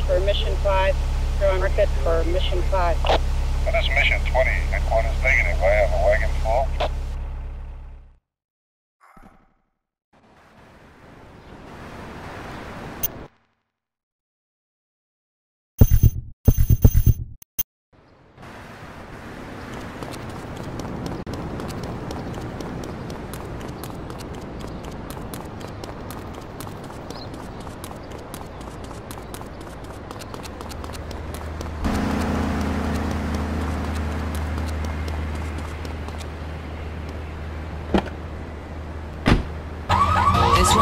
20 for Mission 5. You're on for Mission 5.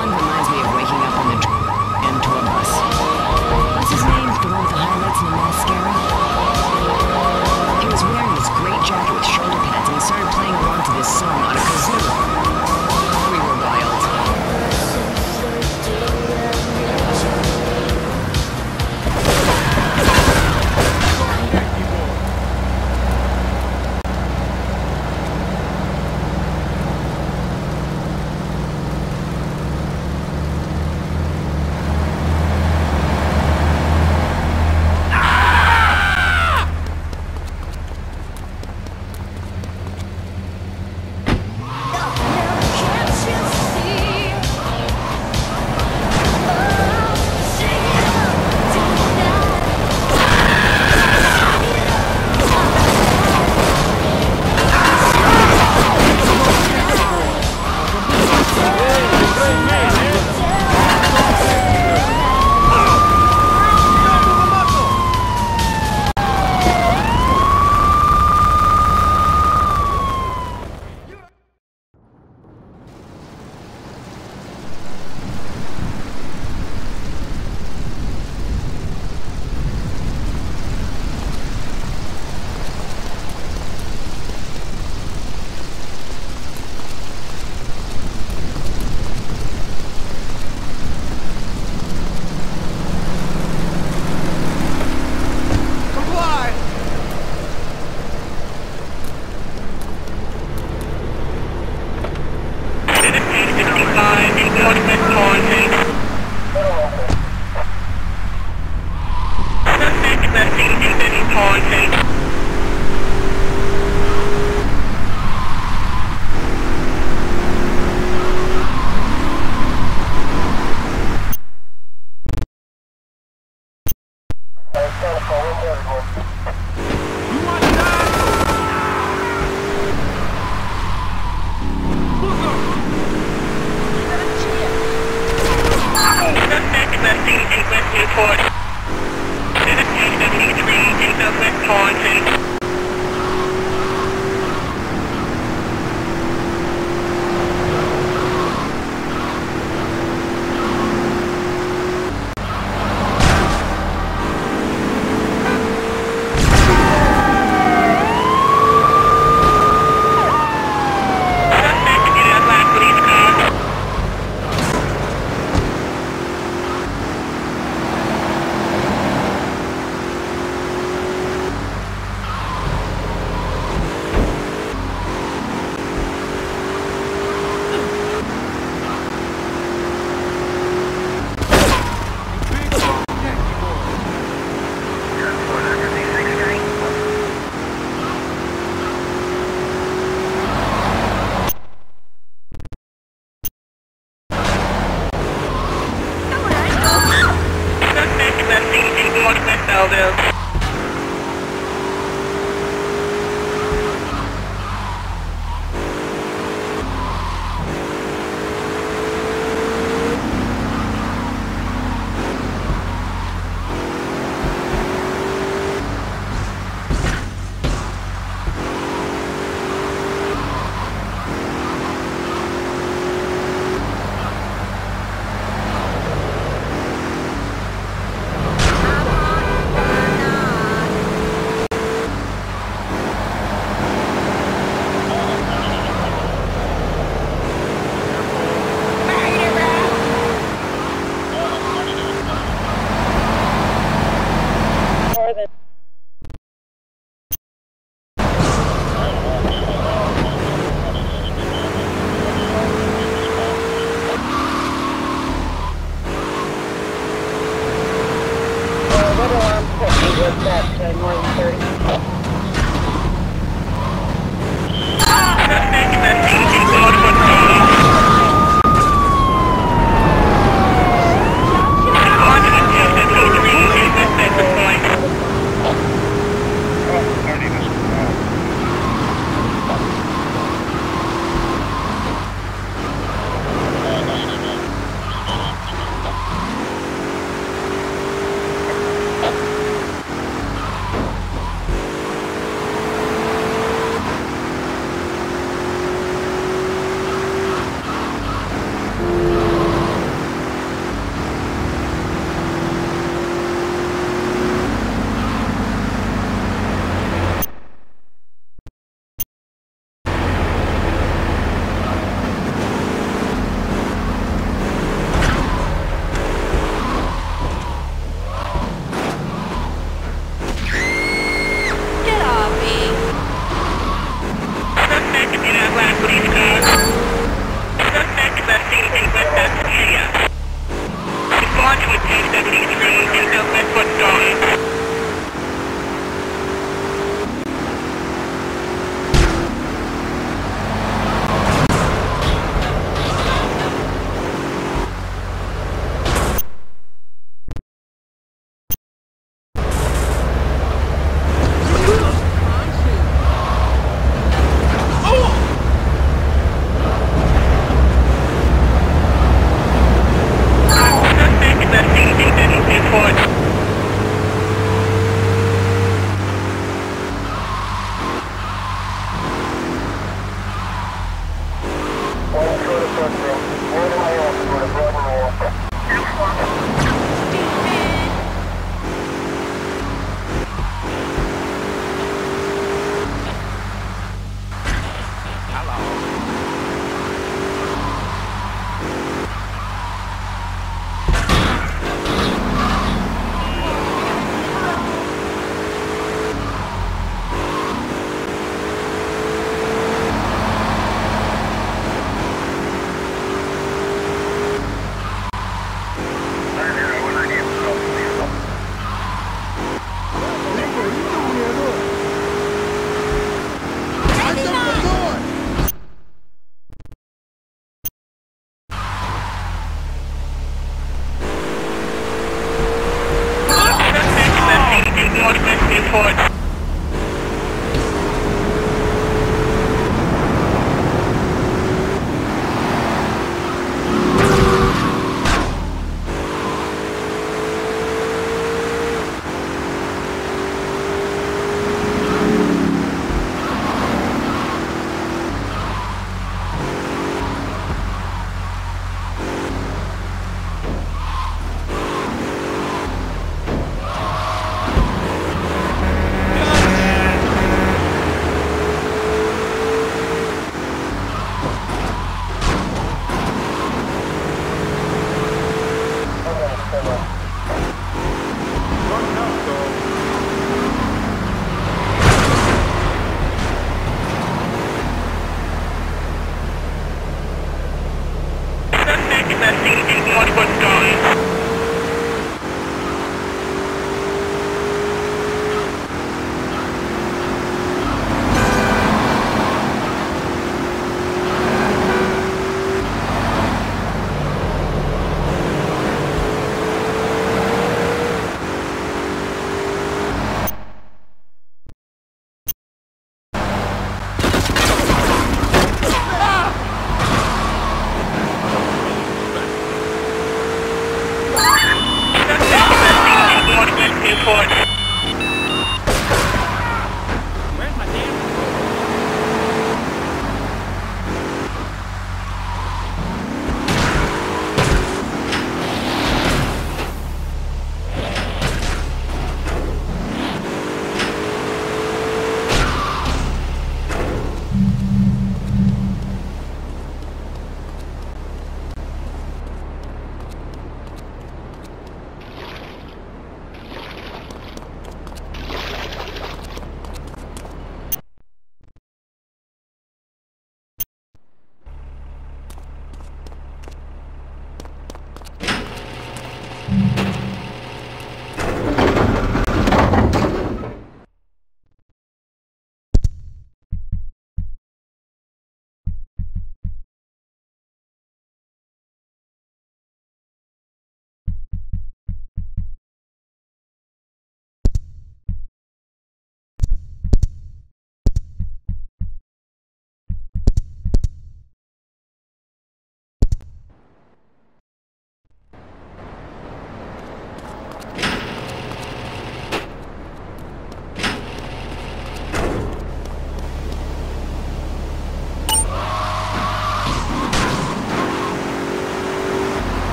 one reminds me of waking up on the damn tour bus. What's his name? The one with the highlights and the mascara? He was wearing this great jacket with shoulder pads and started playing along to this song on a kazoo.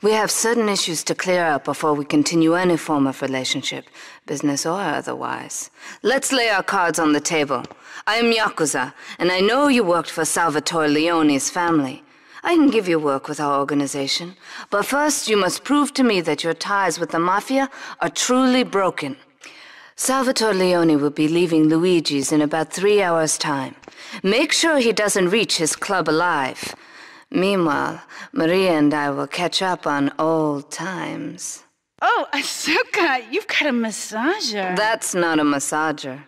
We have certain issues to clear up before we continue any form of relationship, business or otherwise. Let's lay our cards on the table. I am Yakuza, and I know you worked for Salvatore Leone's family. I can give you work with our organization, but first you must prove to me that your ties with the Mafia are truly broken. Salvatore Leone will be leaving Luigi's in about three hours' time. Make sure he doesn't reach his club alive. Meanwhile, Maria and I will catch up on old times. Oh, Asuka, you've got a massager. That's not a massager.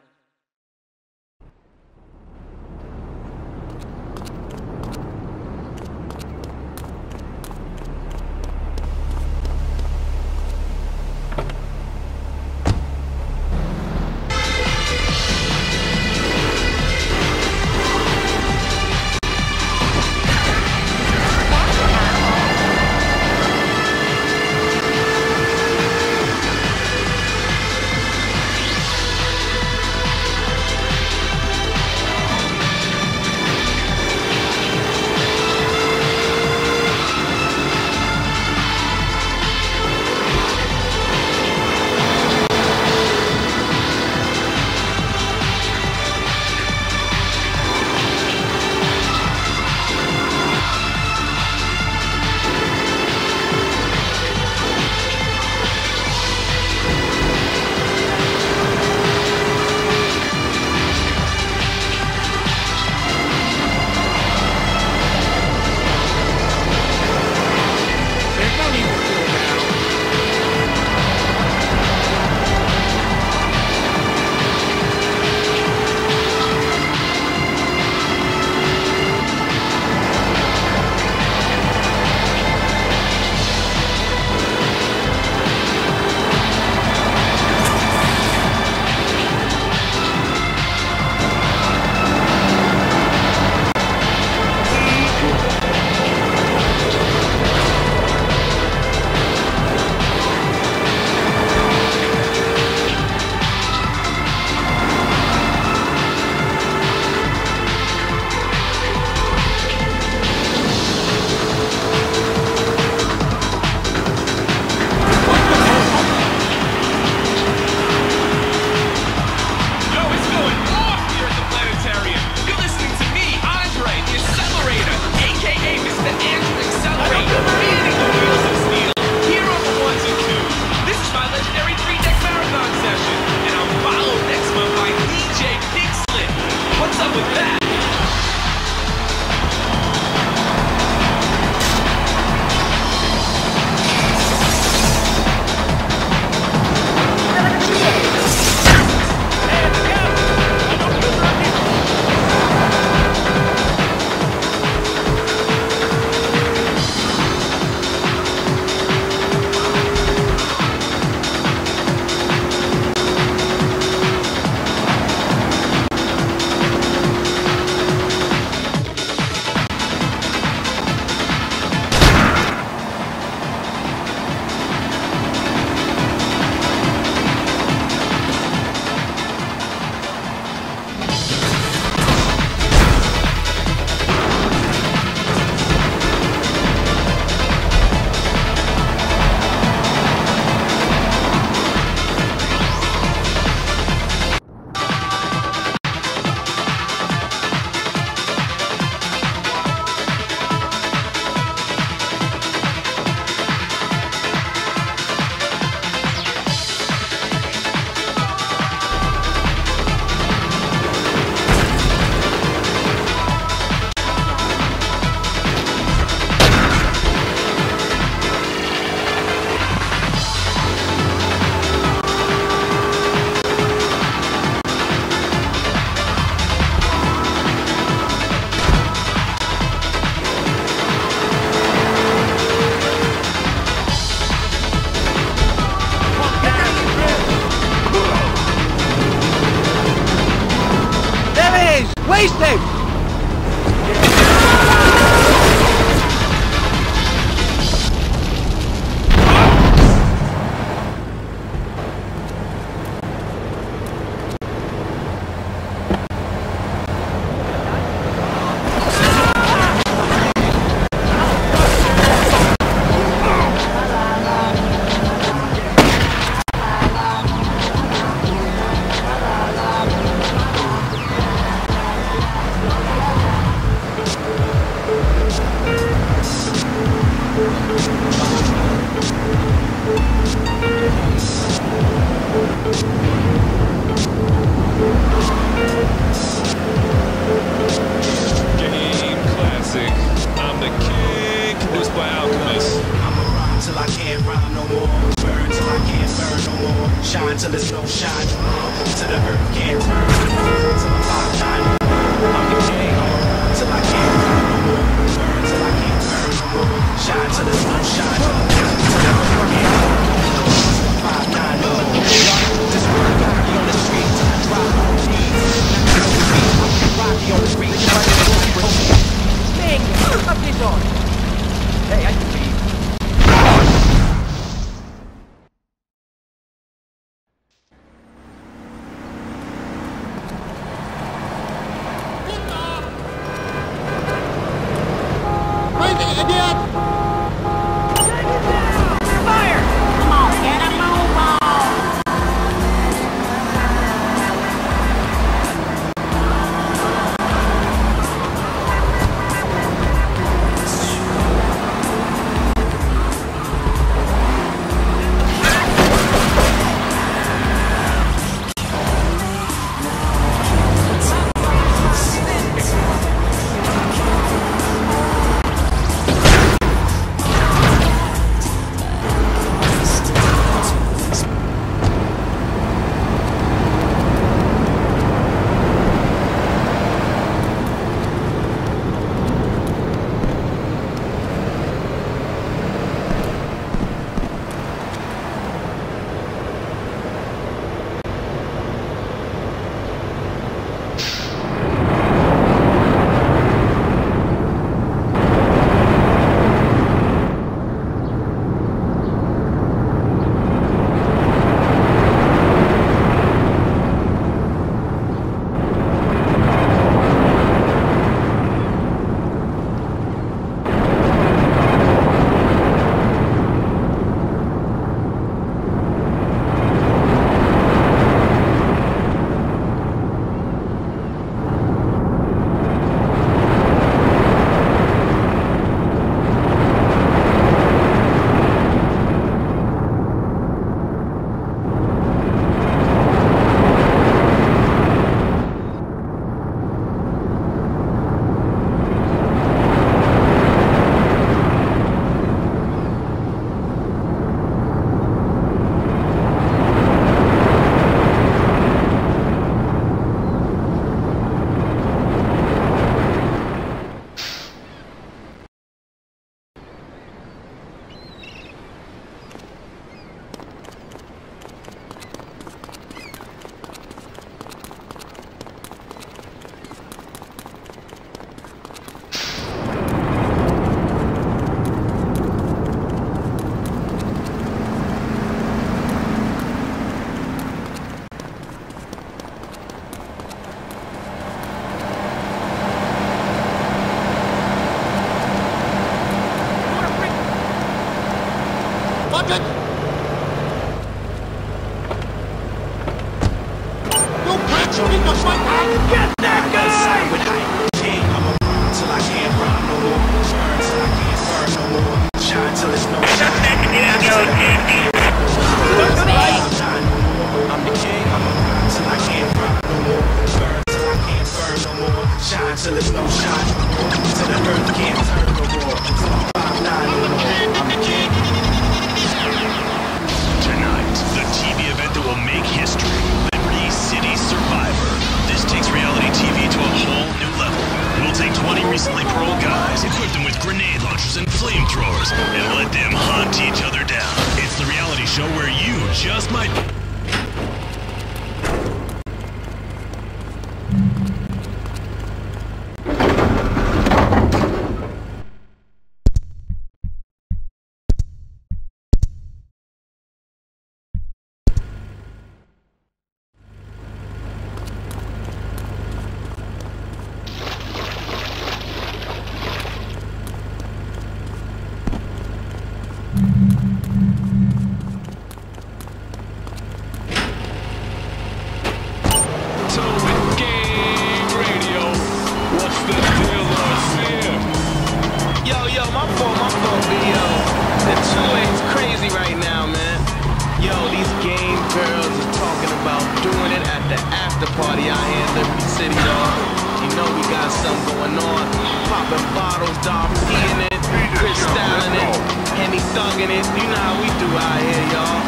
singing it. You know how we do out here, y'all.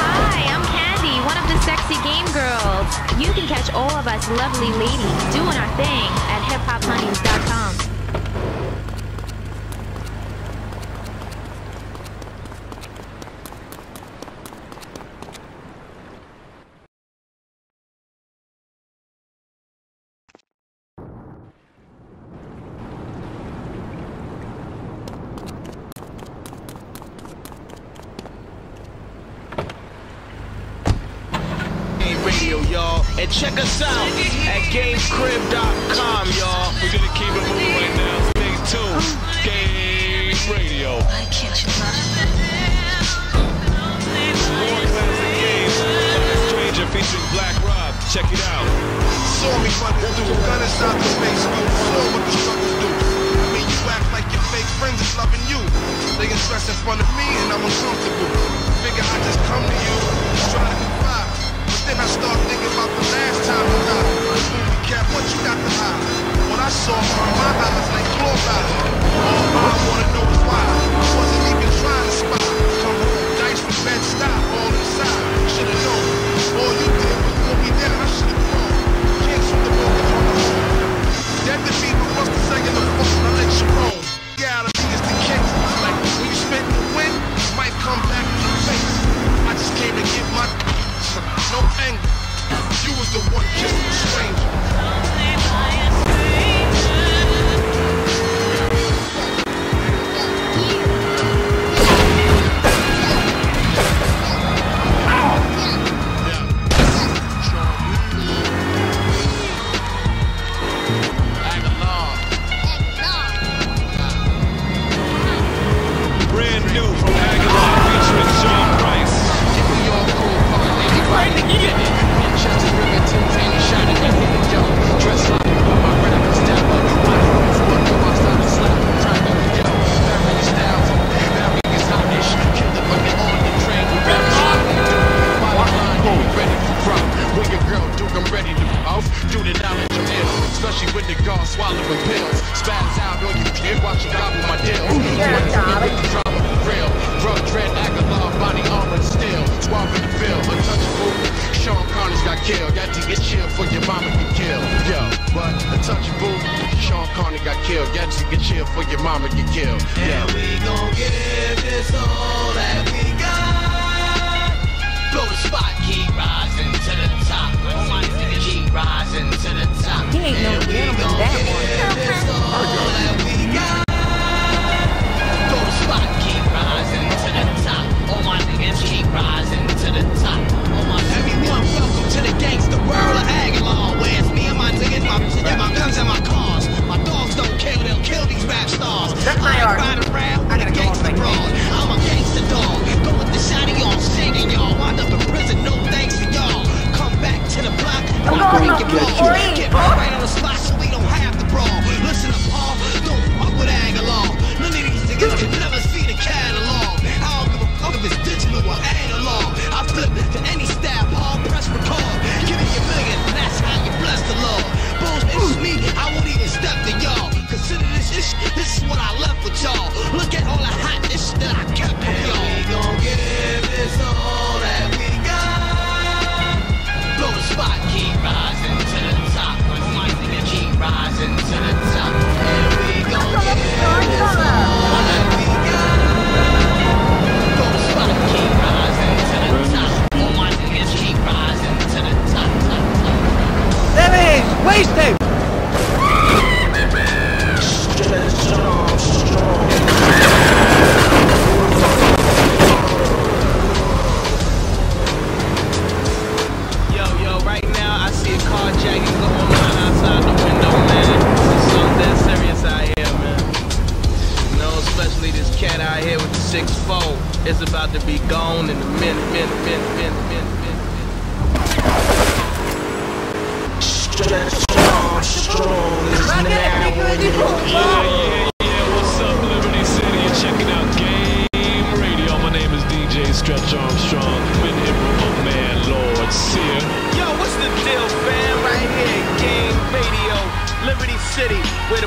Hi, I'm Candy, one of the sexy game girls. You can catch all of us lovely ladies doing our thing at hiphophoneys.com.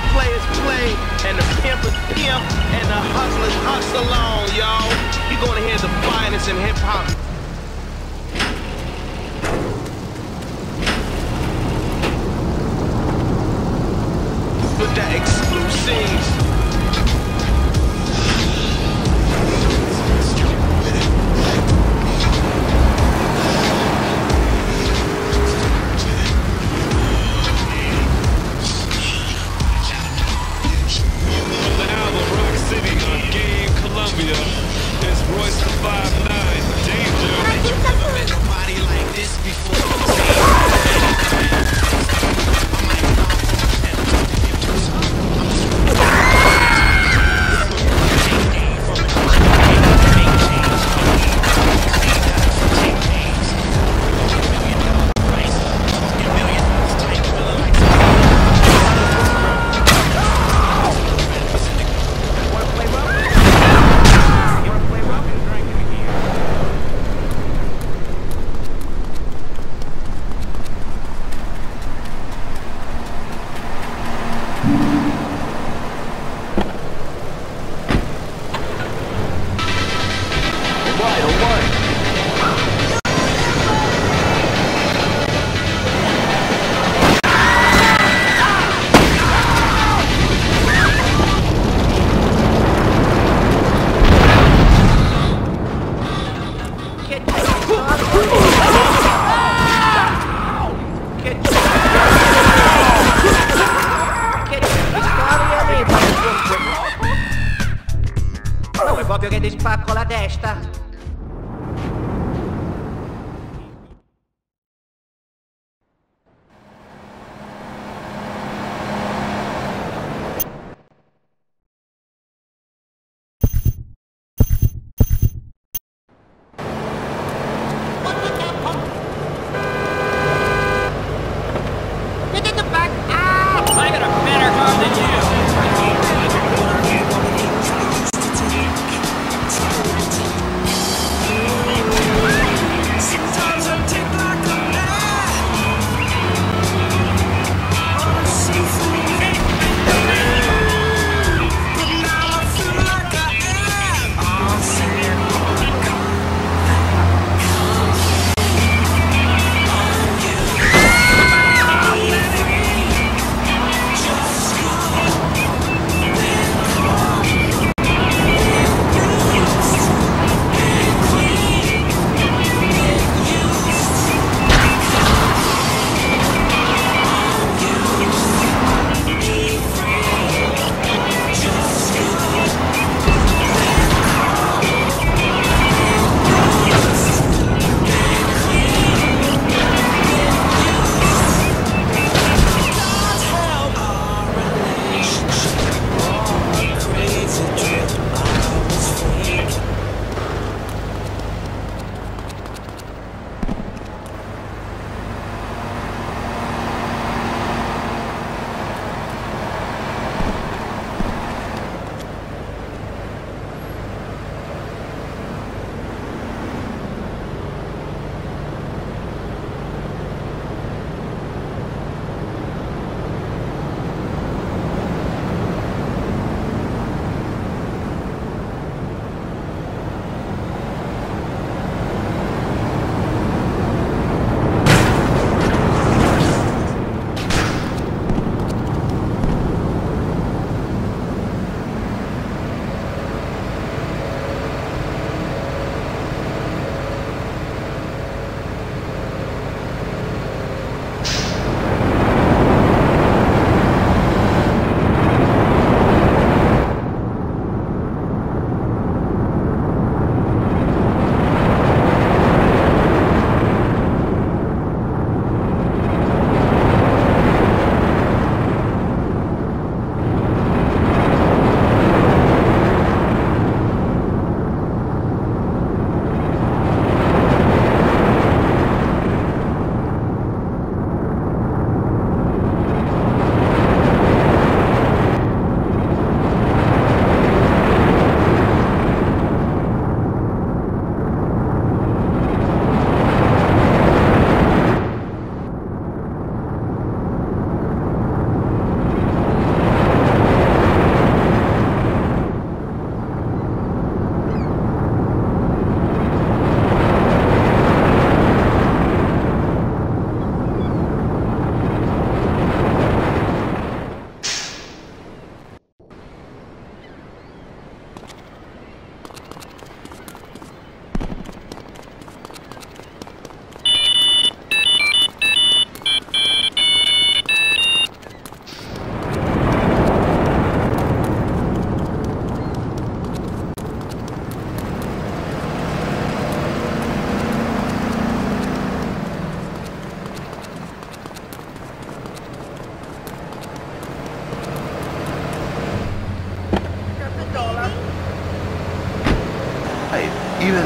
the players play, and the pimp is pimp, and the hustlers hustle on, y'all. You're gonna hear the finest in hip hop. With that exclusives. Before. Proprio che ti spacco la testa.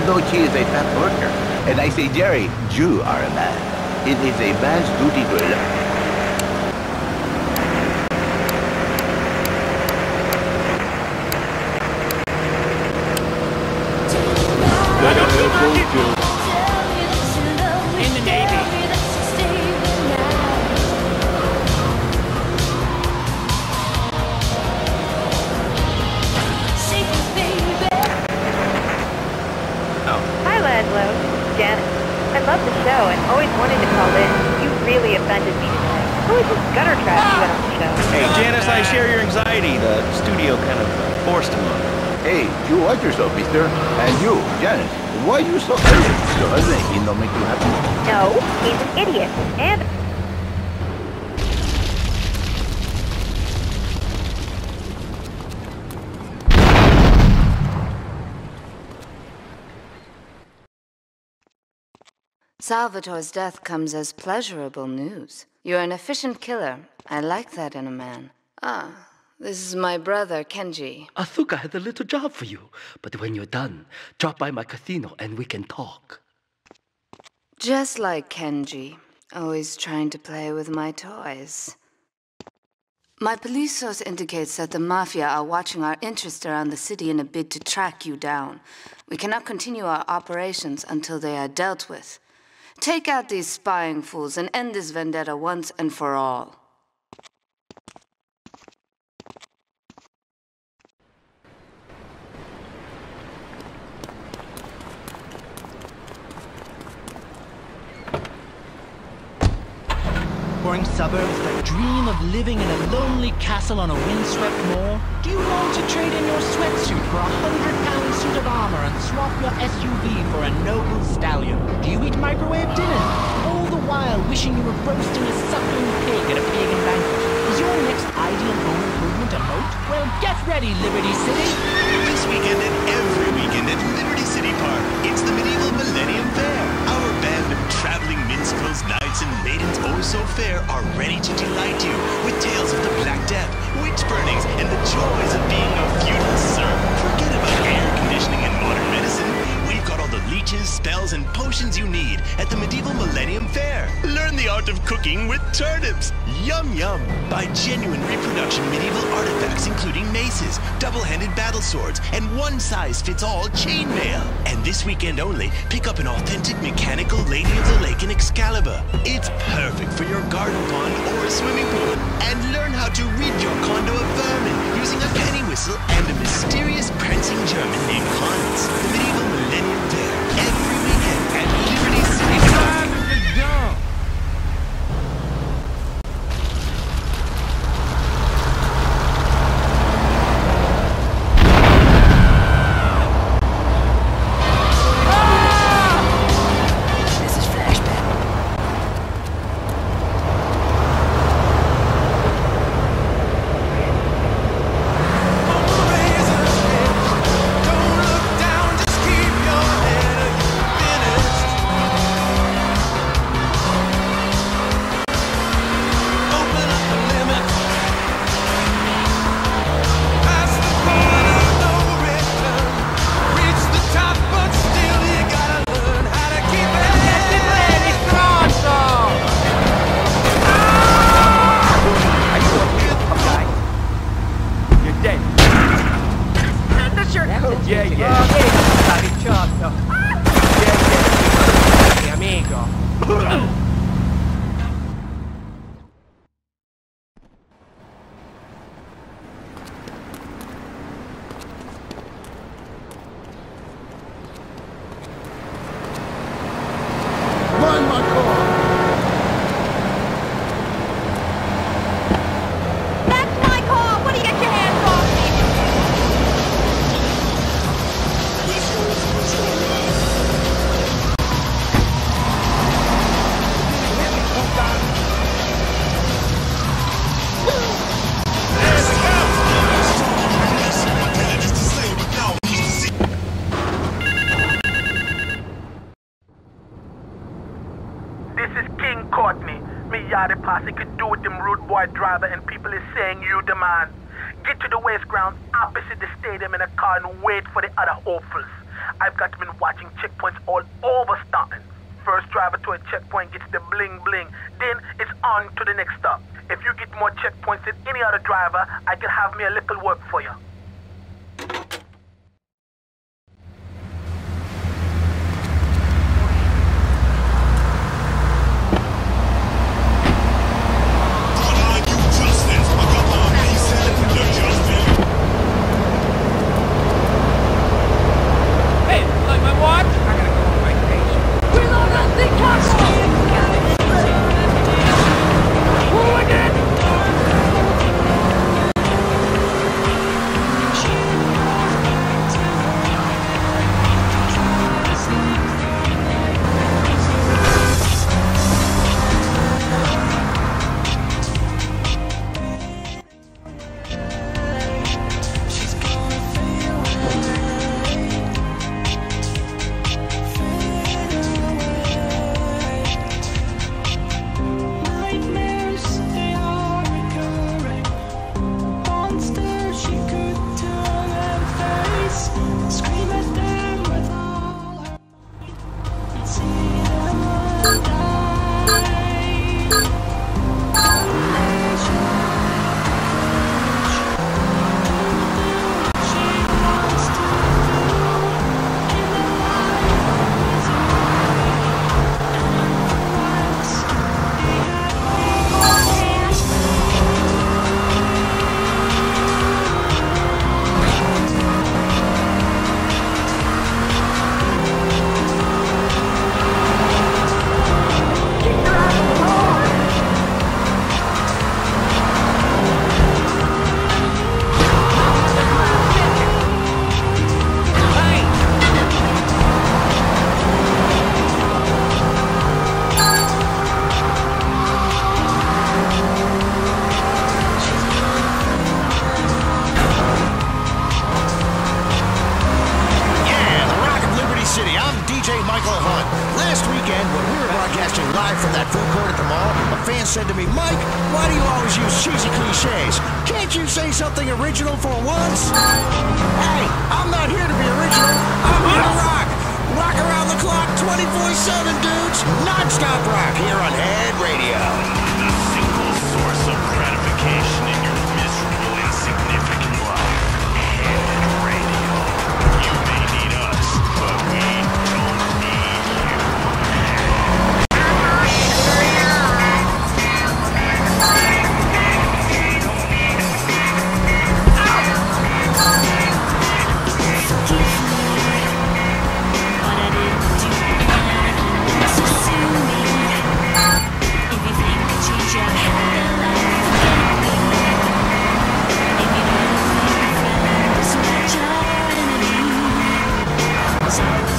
Although she is a fat worker. And I say, Jerry, you are a man. It is a man's duty to alert. Salvatore's death comes as pleasurable news. You're an efficient killer. I like that in a man. Ah, this is my brother, Kenji. Asuka has a little job for you, but when you're done, drop by my casino and we can talk. Just like Kenji, always trying to play with my toys. My police source indicates that the Mafia are watching our interests around the city in a bid to track you down. We cannot continue our operations until they are dealt with. Take out these spying fools and end this vendetta once and for all. Boring suburbs that dream of living in a lonely castle on a windswept moor? Do you want to trade in your sweatsuit for a hundred pound suit of armor and swap your SUV for a noble stallion? Do you eat microwave dinners? All the while wishing you were roasting a suckling pig at a pagan banquet? Is your next ideal home improvement a moat? Well, get ready, Liberty City! This weekend and every weekend at Liberty City Park, it's the Medieval Millennium Fair. Traveling minstrels, knights, and maidens oh so fair are ready to delight you with tales of the Black Death, witch burnings, and the joys of being a feudal serf. Forget about air conditioning and modern medicine. Leeches, spells, and potions you need at the Medieval Millennium Fair. Learn the art of cooking with turnips. Yum yum! Buy genuine reproduction medieval artifacts including maces, double-handed battle swords, and one-size-fits-all chainmail. And this weekend only, pick up an authentic mechanical Lady of the Lake in Excalibur. It's perfect for your garden pond or swimming pool. And learn how to rid your condo of vermin using a penny whistle and a mysterious Me Posse could do with them rude boy driver and people is saying you the man. Get to the waste grounds opposite the stadium in a car and wait for the other hopefuls. I've got been watching checkpoints all over Staunton. First driver to a checkpoint gets the bling bling. Then it's on to the next stop. If you get more checkpoints than any other driver, I can have me a little work for you. Johnson.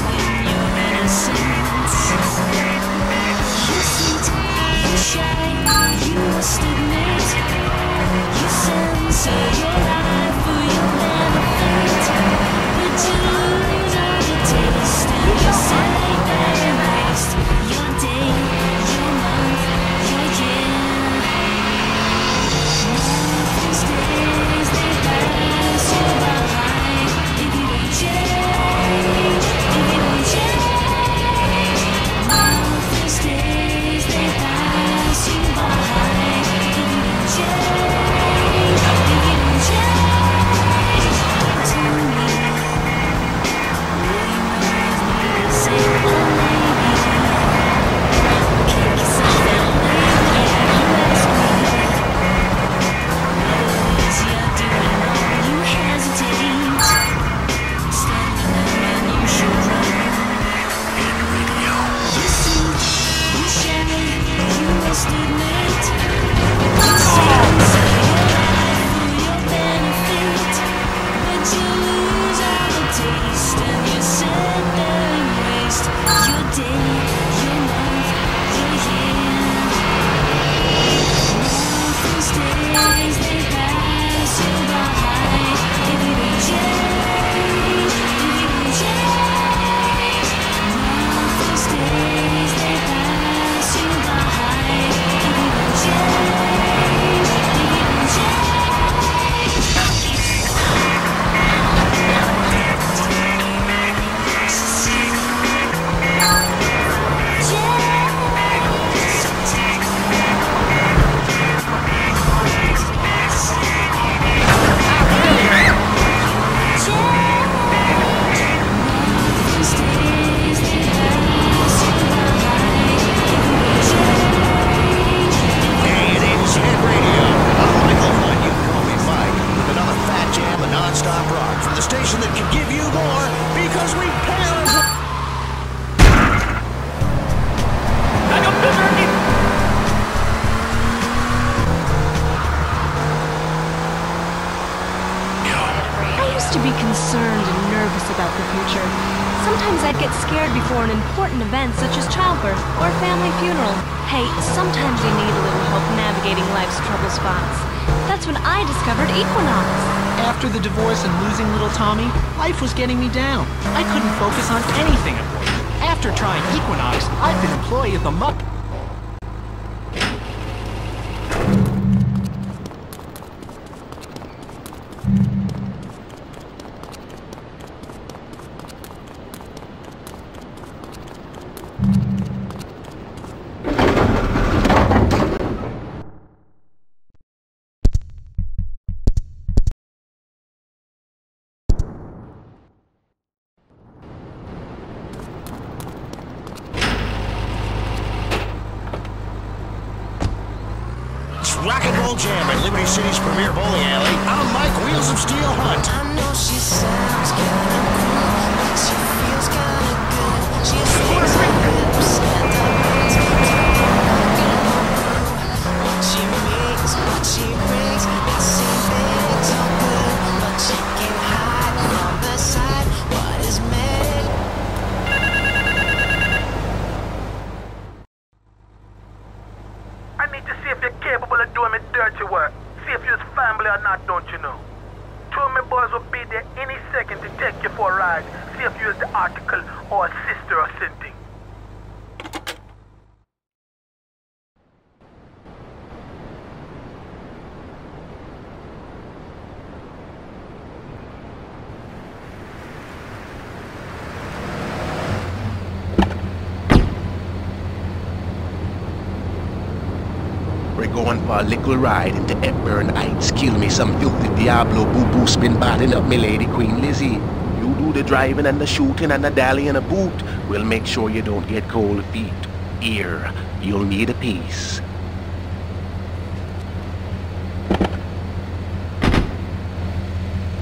little ride into Hepburn Heights. Kill me some filthy Diablo boo-boo spin batting up me lady Queen Lizzie. You do the driving and the shooting and the dallying and a boot. We'll make sure you don't get cold feet. Here, you'll need a piece.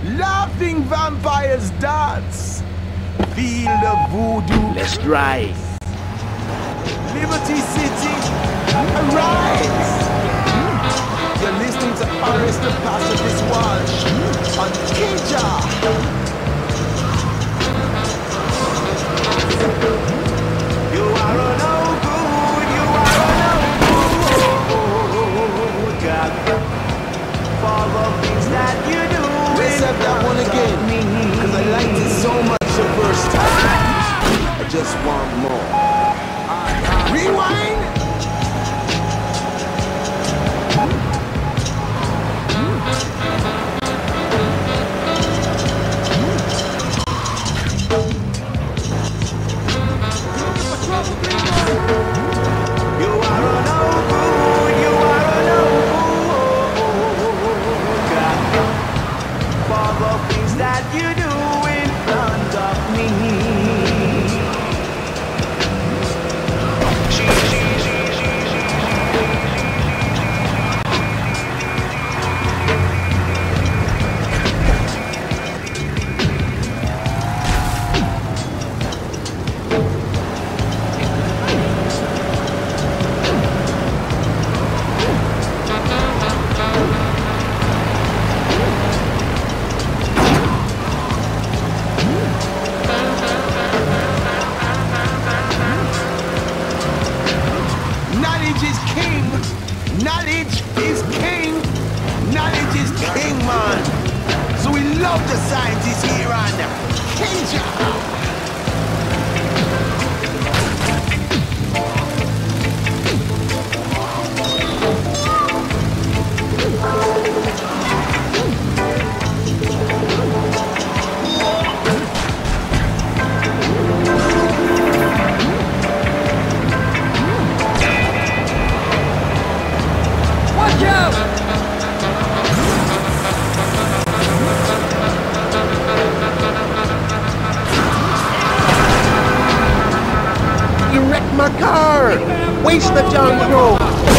Laughing vampires dance. Feel the voodoo. Let's drive. Liberty City, arise! Time to harness the power of this world. On Kinja! That one again. Cause I liked it so much the first time. I just want more. my car! Waste of jungle.